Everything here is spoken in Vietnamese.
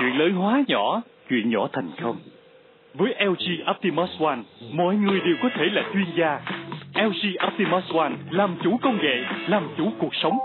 chuyện lớn hóa nhỏ, chuyện nhỏ thành công. Với LG Optimus One, mọi người đều có thể là chuyên gia. LG Optimus One làm chủ công nghệ, làm chủ cuộc sống.